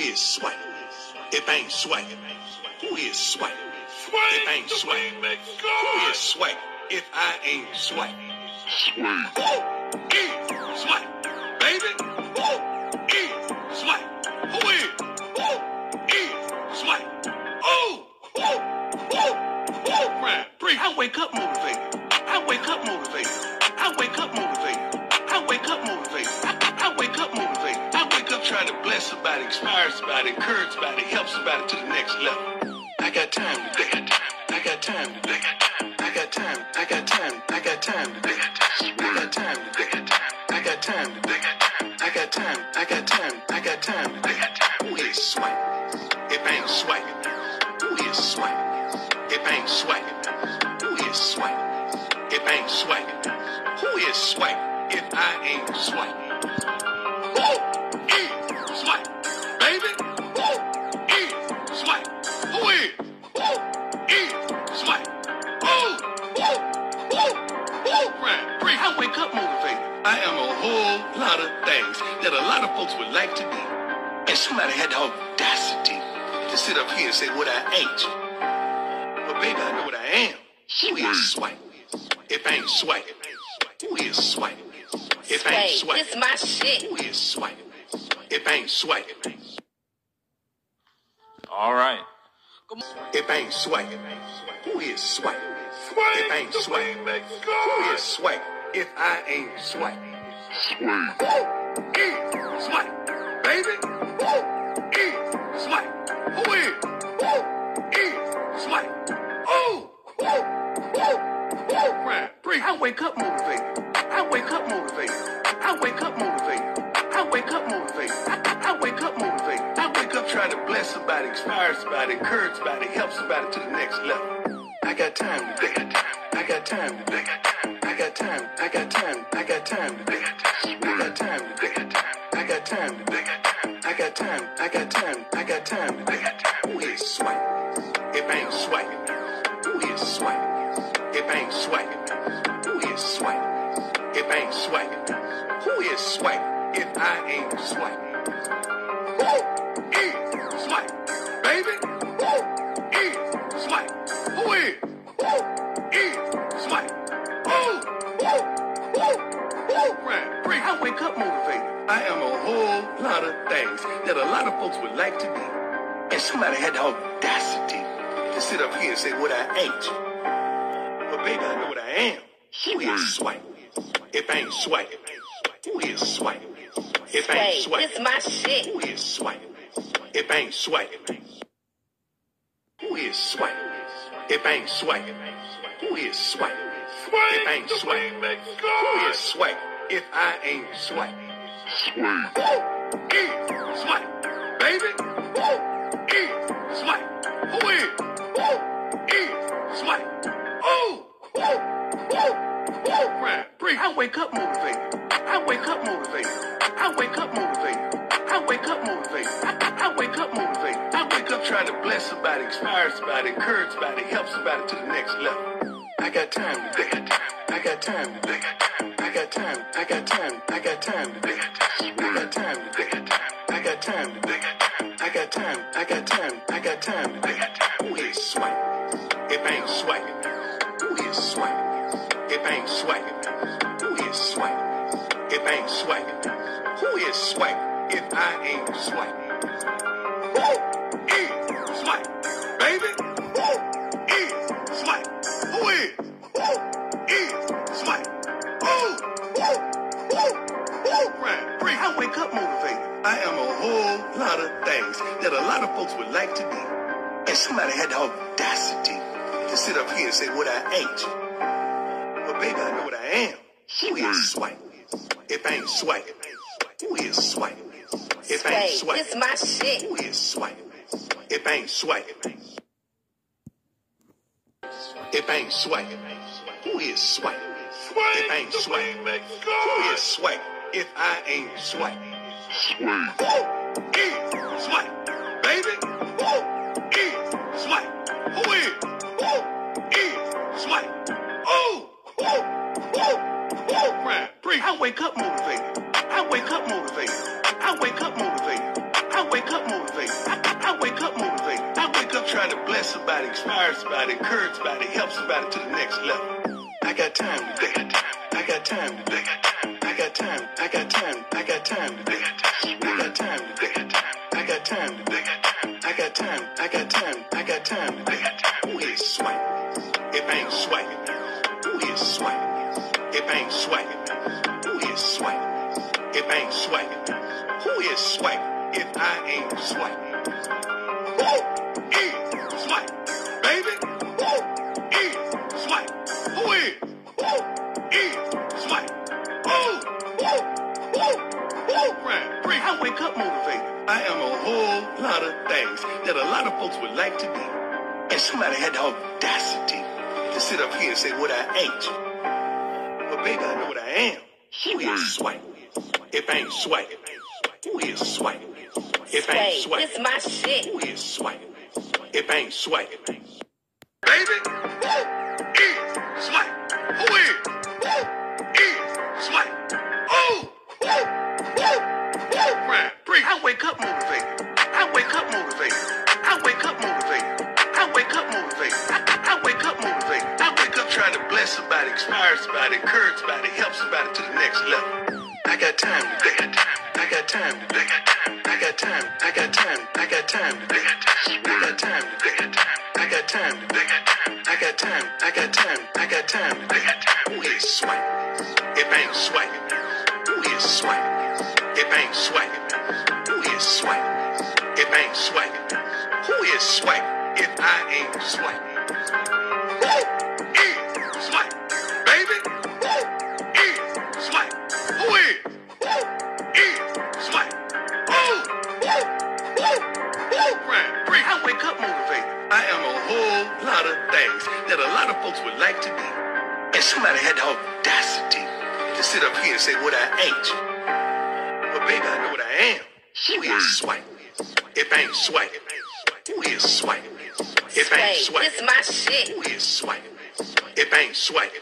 is SWAC? If ain't SWAC, who is SWAC? If ain't SWAC, who is SWAC? If I ain't SWAC, who is SWAC? Trying to bless somebody, inspire somebody, encourage somebody, help somebody to the next level. I got time today. I got time today. I got time. I got time. I got time today. I got time today. I got time today. I got time. I got time. I got time today. Who is SWAC? If ain't who is? If ain't SWAC, who is SWAC? If ain't who is? If I ain't SWAC, who is SWAC? Baby, who is SWAC? Who is? Who is SWAC? Who? Who? Who? Who? Right. I wake up motivated. I am a whole lot of things that a lot of folks would like to be. And somebody had the audacity to sit up here and say what I ain't. But baby, I know what I am. Who is SWAC? If I ain't SWAC, who is SWAC? If I ain't SWAC, this my shit. who is SWAC? If ain't SWAC, All right. if ain't SWAC, who is SWAC? If ain't SWAC, who is SWAC? If I ain't SWAC, who is SWAC? Baby, who is SWAC? Who is? Who is SWAC? Oh, oh, oh, oh, right. Breathe. I wake up somebody, inspire somebody, encourage somebody, help somebody to the next level. I got time today. I got time today. I got time. I got time. I got time today. I got time today. I got time today. I got time. I got time. I got time today. Who is SWAC? If ain't SWAC, who is SWAC? If ain't SWAC, who is SWAC? If ain't SWAC, who is SWAC? If I ain't SWAC, who of folks would like to be. And somebody had the audacity to sit up here and say what I ain't. But baby, I know what I am. Who is SWAC? If ain't SWAC, who is SWAC? If ain't Hey, SWAC, this my shit. who is SWAC? If ain't SWAC, who is SWAC? If ain't SWAC, who is SWAC? If I ain't SWAC, who is SWAC? If I ain't SWAC, who is SWAC? Baby, who is SWAC? Who is? Who is SWAC? Oh, oh, oh, oh, right. Breathe. I wake up motivated. I wake up motivated. I wake up motivated. I wake up motivated. I, I- I wake up motivated. I wake up trying to bless somebody, inspire somebody, encourage somebody, help somebody to the next level. I got time today. I got time today. I got time. I got time. I got time. I got time today. I got time today. I got time. I got time. I got time. Who is SWAC? If ain't SWAC, who is SWAC? If ain't SWAC, who is SWAC? If ain't SWAC, who is SWAC? If I ain't SWAC, things that a lot of folks would like to be. And somebody had the audacity to sit up here and say what I ain't. But baby, I know what I am. Who is SWAC? If ain't SWAC, who is SWAC? If ain't Hey, SWAC, this my shit. who is SWAC? If ain't SWAC, if ain't SWAC, who is SWAC? If ain't SWAC, who is SWAC? If I ain't SWAC, who is baby. Who is? Who is? Who is who, who, who? I wake up motivated. I wake up motivated. I wake up motivated. I wake up motivated. To bless somebody, inspire somebody, encourage somebody, help somebody to the next level. I got time today. I got time today. I got time. I got time. I got time. I got time. I got time today. I got time. I got time. I got time today. Who is swipe? If ain't swipe, who is swipe? If ain't swipe, who is swipe? If ain't swipe, who is swipe? If I ain't swipe, that a lot of folks would like to be. And somebody had the audacity to sit up here and say what I ain't. But baby, I know what I am. Who is swipe? If ain't swipe, who is swipe? If ain't Wait, swipe, this my shit. who is swipe? If ain't swipe, baby, who is swipe? Who is? Who is swipe? Who? Who? Who? Who? Right. Breathe. I wake up motivated. Wake up motivated. I wake up motivated. I wake up motivated. I, I, wake up motivated. I wake up trying to bless somebody, inspire somebody, encourage somebody, help somebody to the next level. I got time today. I got time today. I got time. I got time. I got time today. I got time today. I got time today. I got time. I got time. I got time today. Who is swipe? If ain't swipe, who is swipe? If ain't swipe, who is swipe? If ain't swipe, who is swipe? If I ain't swipe, who is swipe? Baby, who is swipe? Who is? Who is swipe? Who? Who? Who? Who? Right. Breathe. I wake up motivated. I am a whole lot of things that a lot of folks would like to be. And somebody had the audacity to sit up here and say what I ain't. But baby, I know what I am. Who is swipe? If ain't swipe, who is swipe? If ain't swipe, this my shit. who is swipe? If ain't swipe,